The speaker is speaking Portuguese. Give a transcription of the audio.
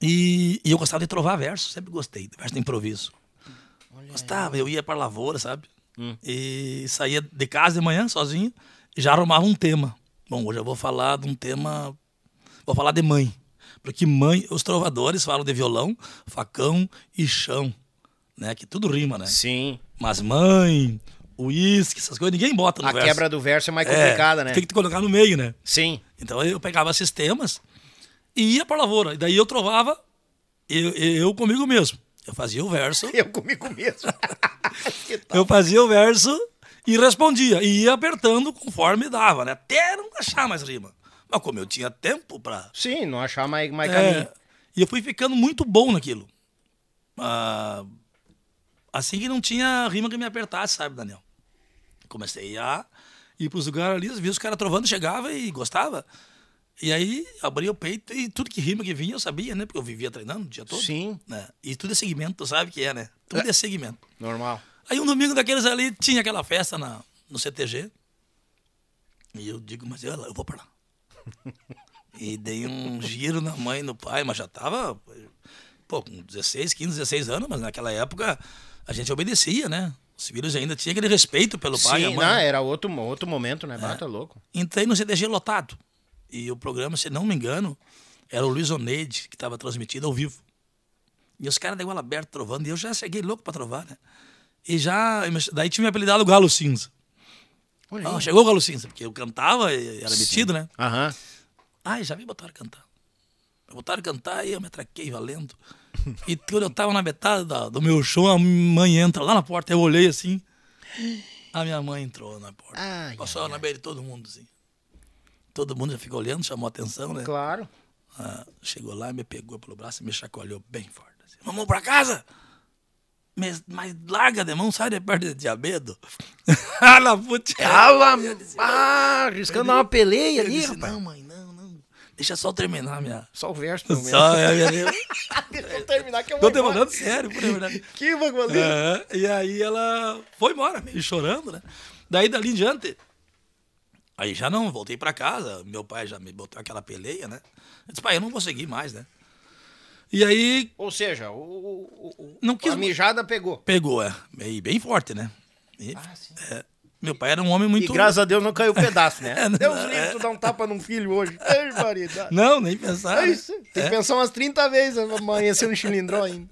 E, e eu gostava de trovar verso, sempre gostei, de verso de improviso. Gostava, eu ia pra lavoura, sabe? E saía de casa de manhã sozinho e já arrumava um tema. Bom, hoje eu vou falar de um tema. Vou falar de mãe. Porque mãe, os trovadores falam de violão, facão e chão. Né? Que tudo rima, né? Sim. Mas mãe, uísque, essas coisas, ninguém bota no A verso. quebra do verso é mais É, complicada, né? Tem que te colocar no meio, né? Sim. Então eu pegava esses temas e ia pra lavoura. E daí eu trovava eu, eu comigo mesmo. Eu fazia o verso, Eu comigo mesmo. eu fazia o verso e respondia. E ia apertando conforme dava, né? Até não achar mais rima. Mas como eu tinha tempo pra. Sim, não achar mais, mais É, caminho. e eu fui ficando muito bom naquilo. Ah, assim que não tinha rima que me apertasse, sabe, Daniel? Comecei a ir pros lugares ali, via os caras trovando, chegava e gostava. E aí abria o peito e tudo que rima que vinha eu sabia, né? Porque eu vivia treinando o dia todo. Sim. Né? E tudo é segmento, tu sabe que é, né? Tudo é, segmento. Normal. Aí um domingo daqueles ali tinha aquela festa na, no CTG. E eu digo, mas eu, eu vou pra lá. e dei um giro na mãe e no pai, mas já tava, pô, com 16, 15, 16 anos, mas naquela época a gente obedecia, né? Os filhos ainda tinham aquele respeito pelo pai e a Sim, mãe. não, né? era outro, outro momento, né? Bata louco. Entrei no CTG lotado. E o programa, se não me engano, era o Luiz Oneide que estava transmitido ao vivo. E os caras da igual aberto trovando. E eu já cheguei louco pra trovar, né? E já. Daí tinha me apelidado Galo Cinza. Ah, chegou o Galo Cinza, porque eu cantava, e era metido, né? Aham. Ai, já me botaram cantar. Me botaram cantar e eu me atraquei valendo. E quando eu tava na metade da- do meu show, a mãe entra lá na porta. Eu olhei assim. A minha mãe entrou na porta. Ai, Passou na beira de todo mundo, assim. Todo mundo já ficou olhando, chamou atenção, né? Claro. Ah, chegou lá, me pegou pelo braço e me chacoalhou bem forte. Assim, Vamos pra casa? Mas, mas larga de mão, sai de perto de diabedo. ah, na puta. Cala! Ah, arriscando uma peleia ali, disse, rapaz. não, mãe, não, não. Deixa só terminar minha... Só o verso, pelo menos. Só, é, é. Deixa eu terminar que eu Tô vou te embora. falando sério, por. Que bagulho. É, e aí ela foi embora, meio chorando, né? Daí dali em diante, aí já não, voltei pra casa, meu pai já me botou aquela peleia, né? Eu disse, pai, eu não vou seguir mais, né? E aí Ou seja, o, o, o- Não quis- a mijada pegou. pegou, é, bem, bem forte, né? E, Ah, sim. é, meu pai era um homem E muito... graças a Deus não caiu o pedaço, né? É, Deus é. livre tu dar um tapa num filho hoje. Ei. Não, nem pensar. É né? isso. Tem que pensar umas 30 vezes amanhecer um chilindró ainda.